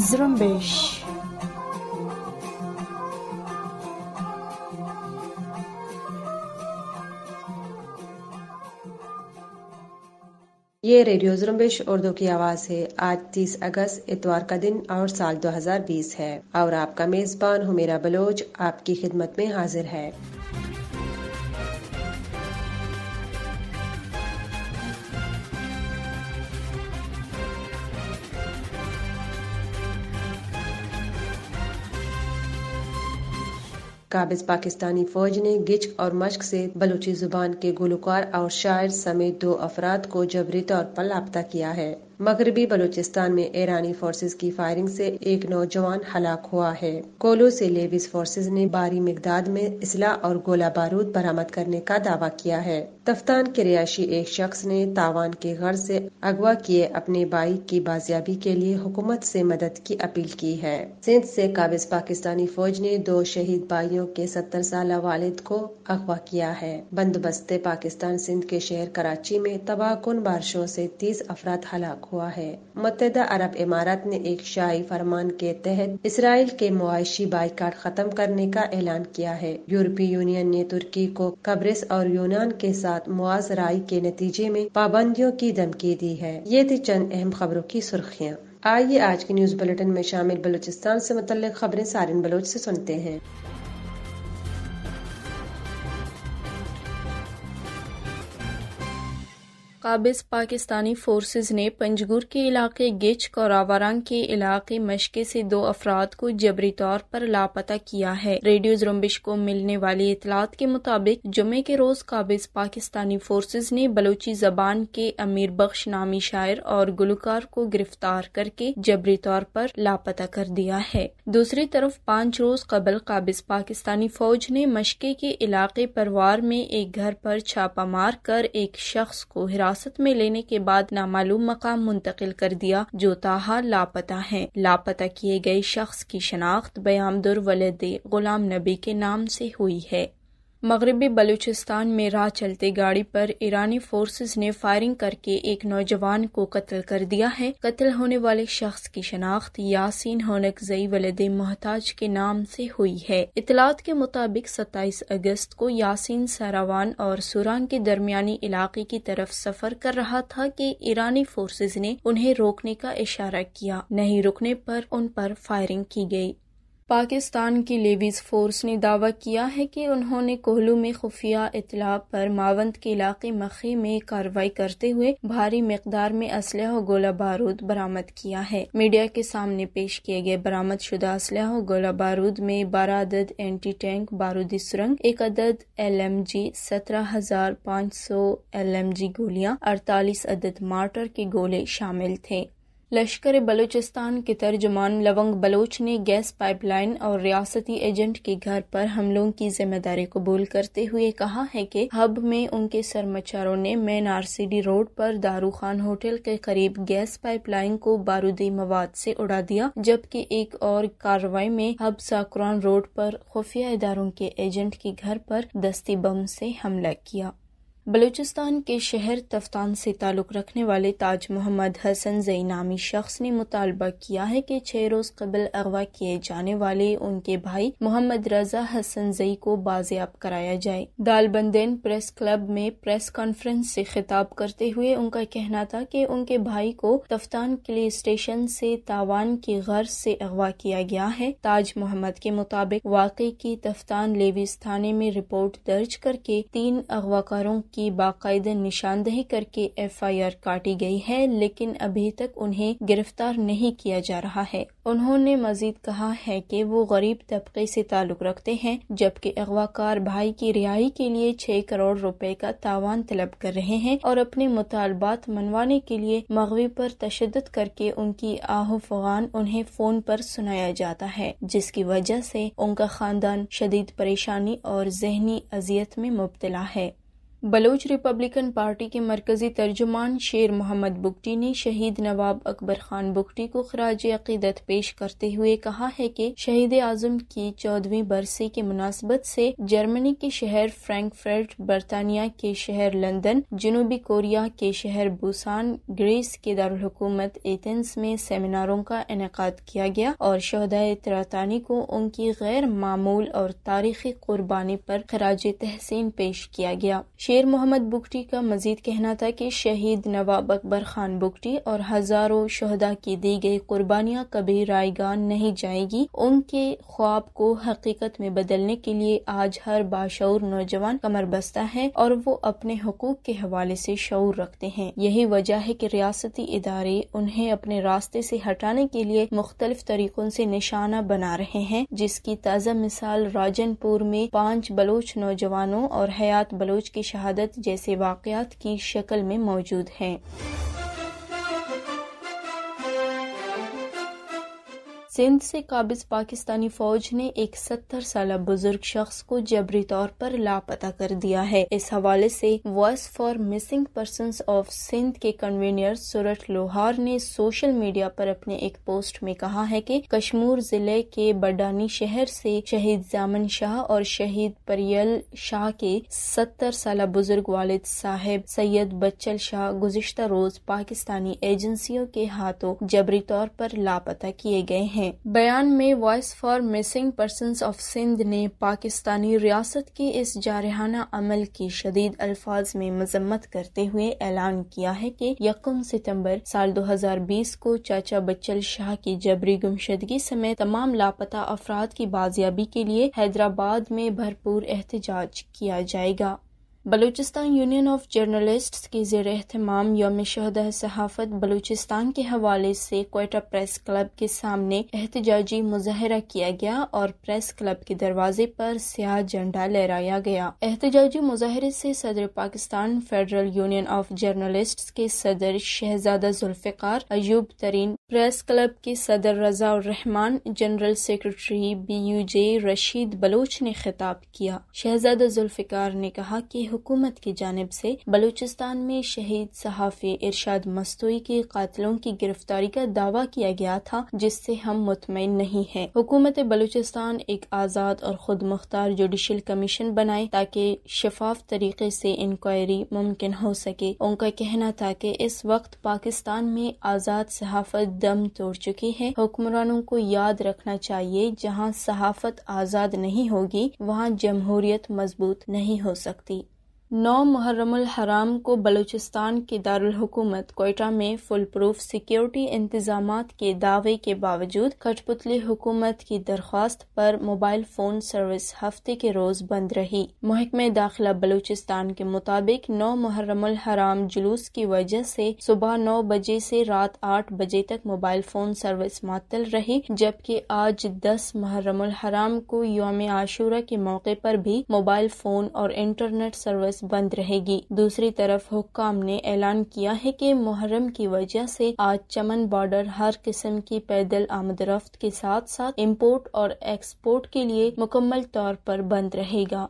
Zrumbish. ये radio जुम्बिश उर्दू की आवाज़ है। आज 30 अगस्त, इतवार का दिन और साल 2020 है। और आपका मेज़बान हुमेरा बलोच आपकी खिदमत में हाजिर है। काबिज पाकिस्तानी फौज ने गिच और मश्क से बलूची ज़ुबान के गुलकार और शायर समेत दो अफराद को जबरी तौर पर लापता किया है। मगरबी बलूचिस्तान में ईरानी फोर्सेज की फायरिंग से एक नौजवान हलाक हुआ है। कोलो से लेविस फोर्सेज ने बारी मकदाद में इसला और गोला बारूद बरामद करने का दावा किया है। तफ्तान के रियाशी एक शख्स ने तावान के घर से अगवा किए अपने बाइक की बाजियाबी के लिए हुकूमत से मदद की अपील की है। सिंध से काबिज पाकिस्तानी फौज ने दो शहीद भाइयों के सत्तर साल वालिद को अगवा किया है। बंदोबस्ते पाकिस्तान सिंध के शहर कराची में तबाहकुन बारिशों से तीस अफराद हलाक हुआ है। मुतहदा अरब इमारात ने एक शाही फरमान के तहत इसराइल के मुआशी बाइकाट खत्म करने का ऐलान किया है। यूरोपीय यूनियन ने तुर्की को कब्रिस और यूनान के साथ मुआजराई के नतीजे में पाबंदियों की धमकी दी है। ये थी चंद अहम खबरों की सुर्खियाँ। आइए आज की न्यूज़ बुलेटिन में शामिल बलूचिस्तान से मुतल खबरें सारिन बलोच से सुनते हैं। काबिज पाकिस्तानी फोर्सेज ने पंजगुर के इलाके गिच और के इलाके मशके से दो अफराद को जबरी तौर पर लापता किया है। रेडियो जुम्बिश को मिलने वाली इतलात के मुताबिक जुमे के रोज काबिज पाकिस्तानी फोर्सेज ने बलोची जबान के अमीर बख्श नामी शायर और गुलकार को गिरफ़्तार करके जबरी तौर पर लापता कर दिया है। दूसरी तरफ़ पाँच रोज कबल काबिज पाकिस्तानी फौज ने मशके के इलाके परवार में एक घर पर छापा मार कर एक शख्स को हिरा हिरासत में लेने के बाद नामालूम मकाम मुंतकिल कर दिया, जो ताहा लापता है। लापता किए गए शख्स की शनाख्त बयामदुर वलद गुलाम नबी के नाम से हुई है। मगरबी बलूचिस्तान में राह चलते गाड़ी पर ईरानी फोर्सेज ने फायरिंग करके एक नौजवान को कत्ल कर दिया है। कत्ल होने वाले शख्स की शनाख्त यासीन होनक जई वलद मोहताज के नाम से हुई है। इतलात के मुताबिक 27 अगस्त को यासीन सरावान और सुरान के दरमियानी इलाके की तरफ़ सफ़र कर रहा था कि ईरानी फोर्सेज ने उन्हें रोकने का इशारा किया। नहीं रुकने पर उन पर फायरिंग की गई। पाकिस्तान की लेवीज फोर्स ने दावा किया है कि उन्होंने कोहलू में खुफिया इतला पर मावंत के इलाके मखी में कार्रवाई करते हुए भारी मकदार में असलह और गोला बारूद बरामद किया है। मीडिया के सामने पेश किए गए बरामद शुदा असलह और गोला बारूद में बारह अदद एंटी टैंक बारूदी सुरंग, एक अदद एल एम जी सत्रह हज़ार पाँच सौ एल एम जी गोलियाँ, अड़तालीस अदद मार्टर के गोले शामिल थे। लश्कर बलूचिस्तान के तर्जमान लवंग बलोच ने गैस पाइपलाइन और रियासती एजेंट के घर पर हमलों की ज़िम्मेदारी कबूल करते हुए कहा है कि हब में उनके सरमचारों ने मेन आरसीडी रोड पर दारू खान होटल के करीब गैस पाइपलाइन को बारूदी मवाद से उड़ा दिया, जबकि एक और कार्रवाई में हब साकुरान रोड पर खुफिया इदारों के एजेंट के घर पर दस्ती बम से हमला किया। बलूचिस्तान के शहर तफ्तान से ताल्लुक़ रखने वाले ताज मोहम्मद हसन जई नामी शख्स ने मुतालबा किया है कि छह रोज कबल अगवा किए जाने वाले उनके भाई मोहम्मद रजा हसन जई को बाजियाब कराया जाए। दालबंदेन प्रेस क्लब में प्रेस कॉन्फ्रेंस से खिताब करते हुए उनका कहना था कि उनके भाई को तफ्तान किले स्टेशन से तावान की गर्ज से अगवा किया गया है। ताज मोहम्मद के मुताबिक वाकई की तफ्तान लेविस थाने में रिपोर्ट दर्ज करके तीन अगवाकारों की की बाकायदा निशानदही करके एफआईआर काटी गई है, लेकिन अभी तक उन्हें गिरफ़्तार नहीं किया जा रहा है। उन्होंने मजीद कहा है कि वो गरीब तबके से ताल्लुक रखते हैं, जबकि अगवाकार भाई की रिहाई के लिए छह करोड़ रुपए का तावान तलब कर रहे हैं और अपने मुतालबात मनवाने के लिए मगवी पर तशद करके उनकी आहो फगान उन्हें फ़ोन पर सुनाया जाता है, जिसकी वजह से उनका खानदान शदीद परेशानी और जहनी अजियत में मुबतला है। बलोच रिपब्लिकन पार्टी के मरकजी तर्जुमान शेर मोहम्मद बुगटी ने शहीद नवाब अकबर खान बुगटी को खराज अकीदत पेश करते हुए कहा है कि शहीद आज़म की चौदहवीं बरसी की मुनासबत से जर्मनी के शहर फ्रैंकफर्ट, बरतानिया के शहर लंदन, जनूबी कोरिया के शहर बुसान, ग्रीस के दारकूमत एथेंस में सेमिनारों का इनका किया गया और शहदा तरातानी को उनकी गैर मामूल और तारीखी कुर्बानी पर खराज तहसीन पेश किया गया। शेर मोहम्मद बुगटी का मजीद कहना था कि शहीद नवाब अकबर खान बुगटी और हज़ारों शहदा की दी गई कुर्बानियाँ कभी रायगान नहीं जाएगी। उनके ख्वाब को हकीकत में बदलने के लिए आज हर बाशूर नौजवान कमर बस्ता है और वो अपने हकूक के हवाले से शूर रखते हैं। यही वजह है कि रियासती इदारे उन्हें अपने रास्ते से हटाने के लिए मुख्तलिफ़ तरीकों से निशाना बना रहे हैं, जिसकी ताज़ा मिसाल राजनपुर में पाँच बलोच नौजवानों और हयात बलोच की जैसे वाकयात की शक्ल में मौजूद हैं। सिंध से काबिज पाकिस्तानी फौज ने एक सत्तर साल बुज़ुर्ग शख्स को जबरी तौर पर लापता कर दिया है। इस हवाले से voice for missing person of Sindh के कन्वीनियर सूरत लोहार ने सोशल मीडिया पर अपने एक पोस्ट में कहा है कि कश्मीर ज़िले के बडानी शहर से शहीद जामन शाह और शहीद परियल शाह के सत्तर साल बुज़ुर्ग वालिद साहेब सैयद बच्चल शाह गुजश्ता रोज पाकिस्तानी एजेंसियों के हाथों जबरी तौर पर लापता किए गए हैं हैं। बयान में voice for missing person of Sindh ने पाकिस्तानी रियासत के इस जारहाना अमल की शदीद अल्फाज में मजम्मत करते हुए ऐलान किया है कि यकम सितंबर साल 2020 को चाचा बच्चल शाह की जबरी गुमशदगी समेत तमाम लापता अफराद की बाजियाबी के लिए हैदराबाद में भरपूर एहतजाज किया जाएगा। बलूचिस्तान यूनियन ऑफ़ जर्नलिस्ट के जेर अहतमाम योम शहदा सहाफ़त बलूचिस्तान के हवाले से कोयटा प्रेस क्लब के सामने एहतजाजी मुजाहरा किया गया और प्रेस क्लब के दरवाजे पर स्याह झंडा लहराया गया। एहतजाजी मुजाहरे से सदर Pakistan federal union of journalist के सदर शहजादा जुल्फ़िकार अयूब तरीन, प्रेस क्लब के सदर Raza Rehman general secretary B U J Rashid Baloch ने खिताब किया। शहजादा जुल्फ़िकार ने कहा कि हुकूमत की जानब से बलूचिस्तान में शहीद सहाफ़ी इरशाद मस्तोई के कातलों की गिरफ्तारी का दावा किया गया था, जिससे हम मुतमिन नहीं है। हुकूमत बलूचिस्तान एक आज़ाद और खुद मुख्तार जुडिशल कमीशन बनाए ताकि शफाफ तरीके से इंक्वायरी मुमकिन हो सके। उनका कहना था कि इस वक्त पाकिस्तान में आज़ाद सहाफत दम तोड़ चुकी है। हुक्मरानों को याद रखना चाहिए, जहाँ सहाफत आज़ाद नहीं होगी, वहाँ जमहूरियत मज़बूत नहीं हो सकती। नौ मुहर्रमुल हराम को बलूचिस्तान के दारुल कोयटा में फुल प्रूफ सिक्योरिटी इंतज़ाम के दावे के बावजूद कठपुतली हुकूमत की दरख्वास्त पर मोबाइल फ़ोन सर्विस हफ़्ते के रोज बंद रही। महकमे दाखिला बलूचिस्तान के मुताबिक नौ मुहर्रमुल हराम जुलूस की वजह से सुबह नौ बजे से रात आठ बजे तक मोबाइल फ़ोन सर्विस मअतल रही, जबकि आज दस मुहर्रमुल हराम को योम आशूरा के मौके पर भी मोबाइल फ़ोन और इंटरनेट सर्विस बंद रहेगी। दूसरी तरफ़ हुक्काम ने ऐलान किया है कि मुहर्रम की वजह से आज चमन बॉर्डर हर किस्म की पैदल आमदरफ्त के साथ साथ इम्पोर्ट और एक्सपोर्ट के लिए मुकम्मल तौर पर बंद रहेगा।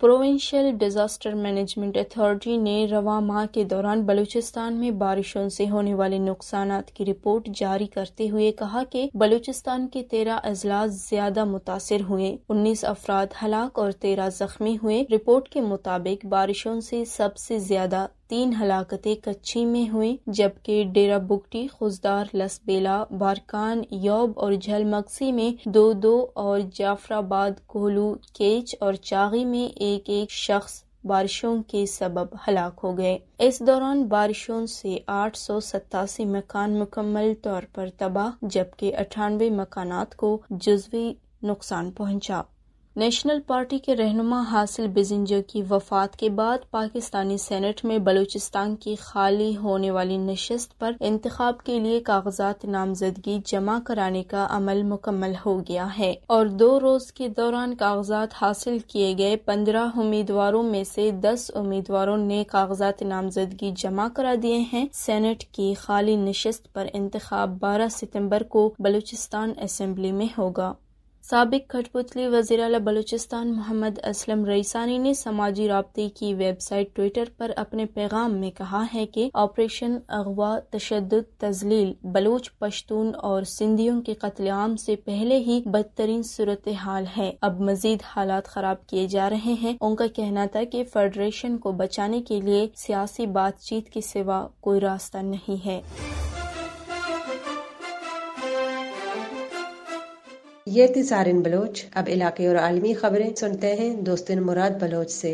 प्रोविंशियल डिजास्टर मैनेजमेंट अथॉरिटी ने रवा माह के दौरान बलूचिस्तान में बारिशों से होने वाले नुकसान की रिपोर्ट जारी करते हुए कहा कि बलूचिस्तान के तेरह अजलास ज़्यादा मुतासर हुए। उन्नीस अफराद हलाक और तेरह जख्मी हुए। रिपोर्ट के मुताबिक बारिशों से सबसे ज़्यादा तीन हलाकतें कच्ची में हुई, जबकि डेरा बुगटी खुजदार लसबेला, बारकान, योब और झलमक्सी में दो दो और जाफराबाद, कोहलू, केच और चागी में एक एक शख्स बारिशों के सबब हलाक हो गए। इस दौरान बारिशों से आठ सौ सतासी मकान मुकम्मल तौर पर तबाह, जबकि अठानवे मकानात को जुजवी नुकसान पहुँचा। नेशनल पार्टी के रहनुमा हासिल बिजिंजो की वफात के बाद पाकिस्तानी सेनेट में बलूचिस्तान की खाली होने वाली नशस्त पर इंतखाब के लिए कागजात नामजदगी जमा कराने का अमल मुकम्मल हो गया है और दो रोज के दौरान कागजात हासिल किए गए पंद्रह उम्मीदवारों में से दस उम्मीदवारों ने कागजात नामजदगी जमा करा दिए हैं। सेनेट की खाली नशस्त पर इंतखाब बारह सितंबर को बलूचिस्तान असम्बली में होगा। सबक कठपुतली वज़ीर बलूचिस्तान मोहम्मद असलम रईसानी ने समाजी रबते की वेबसाइट ट्विटर पर अपने पैगाम में कहा है कि ऑपरेशन अगवा तशद तजलील बलूच, पश्तून और सिंधियों के कत्लेआम से पहले ही बदतरीन सूरत हाल है। अब मजीद हालात खराब किए जा रहे हैं। उनका कहना था कि फेडरेशन को बचाने के लिए सियासी बातचीत के सिवा कोई रास्ता नहीं है। ये थी सारिन बलोच। अब इलाके और आलमी खबरें सुनते हैं दोस्तिन मुराद बलोच से।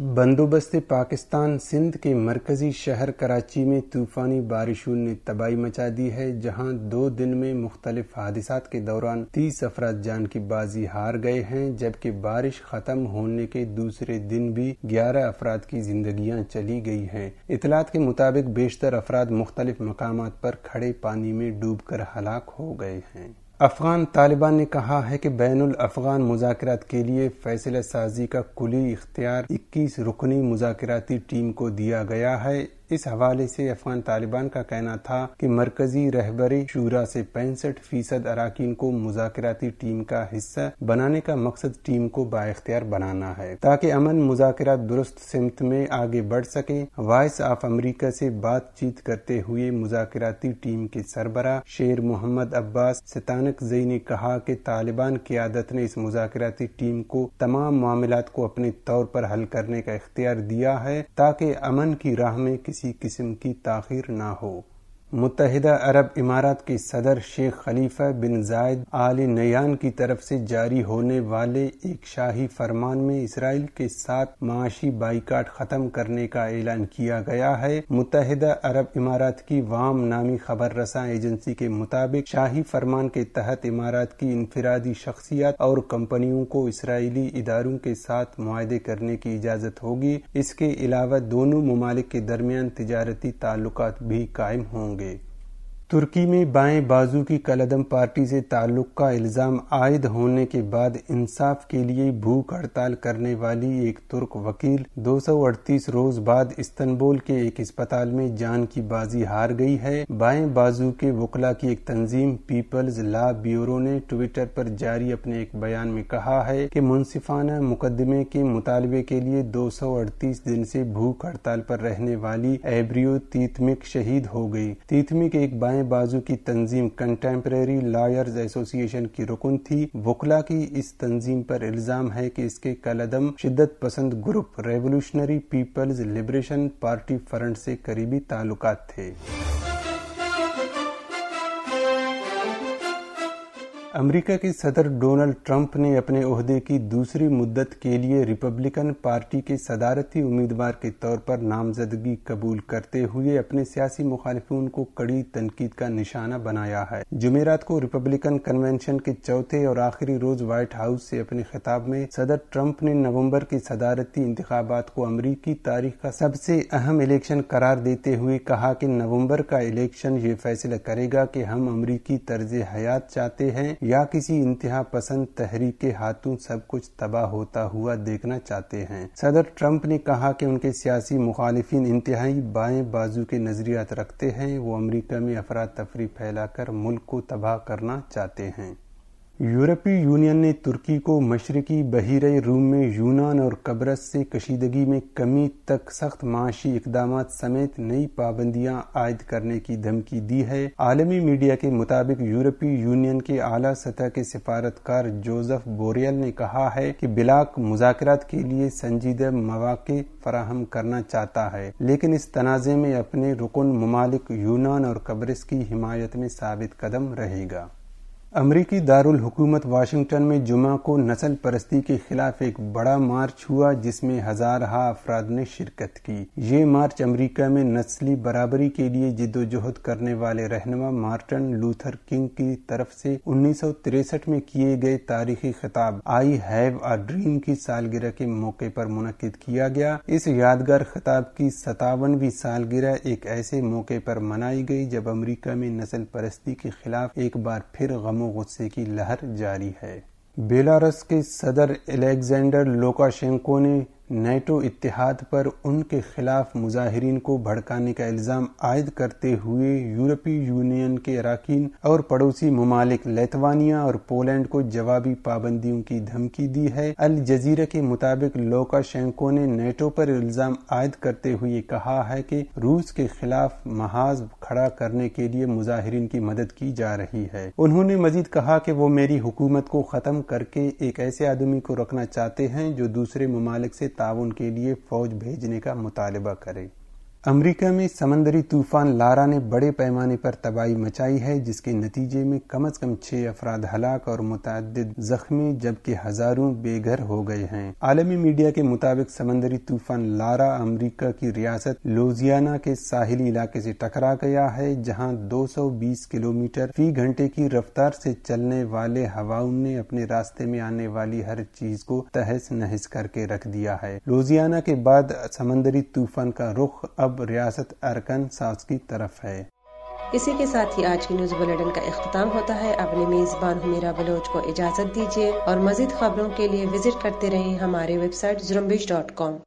बंदोबस्त पाकिस्तान सिंध के मरकजी शहर कराची में तूफानी बारिशों ने तबाही मचा दी है, जहाँ दो दिन में मुख्तलिफ़ हादसा के दौरान तीस अफराद जान की बाजी हार गए हैं, जबकि बारिश खत्म होने के दूसरे दिन भी ग्यारह अफराद की जिंदगियाँ चली गई हैं। इतलात के मुताबिक बेशतर अफराद मुख्तलिफ़ मकाम पर खड़े पानी में डूब कर हलाक हो गए हैं। अफगान तालिबान ने कहा है कि बैन अफगान मुजात के लिए फैसला साजी का कुली इख्तियार 21 रुकनी मुजाकरती टीम को दिया गया है। इस हवाले से अफगान तालिबान का कहना था कि मरकजी रहबरी शूरा से पैंसठ फ़ीसद अरकान को मुजाकराती टीम का हिस्सा बनाने का मकसद टीम को बाख्तियार बनाना है, ताकि अमन मुजाकर दुरुस्त सिमत में आगे बढ़ सके। वॉइस ऑफ़ अमरीका से बातचीत करते हुए मुजाकराती टीम के सरबरा शेर मोहम्मद अब्बास सतानक जई ने कहा कि तालिबान क्यादत ने इस मुजाकराती टीम को तमाम मामला को अपने तौर पर हल करने का इख्तियार दिया है, ताकि अमन की राह में किसी किसी किस्म की ताखिर ना हो। मुतहदा अरब इमारात के सदर शेख खलीफा बिन जायद आल नयान की तरफ़ से जारी होने वाले एक शाही फरमान में इसराइल के साथ माशी बाइकाट खत्म करने का ऐलान किया गया है। मुतहदा अरब इमारात की वाम नामी खबर रसा एजेंसी के मुताबिक शाही फरमान के तहत इमारात की इनफरादी शख्सियात और कंपनियों को इसराइली इदारों के साथ मुआदे करने की इजाज़त होगी। इसके अलावा दोनों ममालिक के दरमियान तजारती ताल्लुक भी कायम होंगे। होंगे तुर्की में बाएँ बाजू की कलदम पार्टी से ताल्लुक का इल्ज़ाम आयद होने के बाद इंसाफ के लिए भूख हड़ताल करने वाली एक तुर्क वकील 238 रोज बाद इस्तंबुल के एक अस्पताल में जान की बाजी हार गई है। बाएँ बाजू के वकला की एक तंजीम पीपल्स लॉ ब्यूरो ने ट्विटर पर जारी अपने एक बयान में कहा है कि मुनसिफाना मुकदमे के मुतालबे के लिए दो सौ अड़तीस दिन से भूख हड़ताल पर रहने वाली एब्रियो तीतमिक शहीद हो गई। तीतमिक एक बाएँ दाएँ बाजू की तंजीम कंटेम्प्रेरी लॉयर्स एसोसिएशन की रुकन थी। वकला की इस तंजीम पर इल्ज़ाम है कि इसके कलदम शिद्दत पसंद group Revolutionary People's Liberation Party Front से करीबी ताल्लुक थे। अमेरिका के सदर डोनाल्ड ट्रंप ने अपने अहदे की दूसरी मुद्दत के लिए रिपब्लिकन पार्टी के सदारती उम्मीदवार के तौर पर नामजदगी कबूल करते हुए अपने सियासी मुखालिफों को कड़ी तनकीद का निशाना बनाया है। जुमेरात को रिपब्लिकन कन्वेंशन के चौथे और आखिरी रोज व्हाइट हाउस से अपने खिताब में सदर ट्रंप ने नवंबर के सदारती इंतबात को अमरीकी तारीख का सबसे अहम इलेक्शन करार देते हुए कहा कि नवंबर का इलेक्शन ये फैसला करेगा कि हम अमरीकी तर्ज हयात चाहते हैं या किसी इंतहा पसंद तहरीक के हाथों सब कुछ तबाह होता हुआ देखना चाहते हैं। सदर ट्रंप ने कहा कि उनके सियासी मुखालिफिन इंतहाई बाएँ बाजू के नजरियात रखते हैं, वो अमरीका में अफरा तफरी फैलाकर मुल्क को तबाह करना चाहते हैं। यूरोपीय यूनियन ने तुर्की को मशरकी बहिर रूम में यूनान और कब्रस से कशीदगी में कमी तक सख्त माशी इकदाम समेत नई पाबंदियाँ आयद करने की धमकी दी है। आलमी मीडिया के मुताबिक यूरोपीय यूनियन के आला सतह के सिफारतकार जोसेफ बोरियल ने कहा है कि बिलाक मुजाकरात के लिए संजीदा मौाक़े फराहम करना चाहता है, लेकिन इस तनाज़े में अपने रुकन ममालिक यूनान और कब्रस की हिमायत में साबित कदम रहेगा। अमरीकी दारुल हुकूमत वाशिंगटन में जुमा को नस्ल परस्ती के खिलाफ एक बड़ा मार्च हुआ, जिसमें हज़ार अफराद ने शिरकत की। ये मार्च अमरीका में नस्ली बराबरी के लिए जिदोजहद करने वाले रहनमा मार्टन लूथर किंग की तरफ़ से उन्नीस में किए गए तारीखी खिताब आई हैव अ ड्रीम की सालगिरह के मौके पर मुनद किया गया। इस यादगार खिताब की सतावनवी सालगिरह एक ऐसे मौके पर मनाई गई, जब अमरीका में नस्ल परस्ती के खिलाफ एक बार फिर गम गुस्से की लहर जारी है। बेलारस के सदर एलेक्जेंडर लोकाशेंको ने नेटो इतिहाद पर उनके खिलाफ मुजाहरीन को भड़काने का इल्ज़ाम आयद करते हुए यूरोपीय यूनियन के अरकान और पड़ोसी ममालिक लेतवानिया और पोलैंड को जवाबी पाबंदियों की धमकी दी है। अल जजीरा के मुताबिक लोकाशेंको ने नेटो पर इल्ज़ाम आयद करते हुए कहा है कि रूस के खिलाफ महाज खड़ा करने के लिए मुजाहरीन की मदद की जा रही है। उन्होंने मजीद कहा कि वो मेरी हुकूमत को खत्म करके एक ऐसे आदमी को रखना चाहते हैं जो दूसरे ममालिक से ताउन के लिए फौज भेजने का मुतालबा करे। अमेरिका में समंदरी तूफ़ान लारा ने बड़े पैमाने पर तबाही मचाई है, जिसके नतीजे में कम अज कम छह अफराद हलाक और मुतद जख्मी, जबकि हज़ारों बेघर हो गए हैं। आलमी मीडिया के मुताबिक समंदरी तूफ़ान लारा अमेरिका की रियासत लोजियाना के साहिली इलाके से टकरा गया है, जहाँ 220 किलोमीटर फ़ी घंटे की रफ्तार से चलने वाले हवाओं ने अपने रास्ते में आने वाली हर चीज़ को तहस नहस करके रख दिया है। लोजियाना के बाद समंदरी तूफ़ान का रुख अब अब रियासत अरकन साउथ की तरफ़ है। इसी के साथ ही आज की न्यूज़ बुलेटिन का अख्ताम होता है। अपने मेजबान हुमेरा बलोच को इजाज़त दीजिए और मजीद खबरों के लिए विज़िट करते रहें हमारे वेबसाइट जुरम्बिश डॉट कॉम।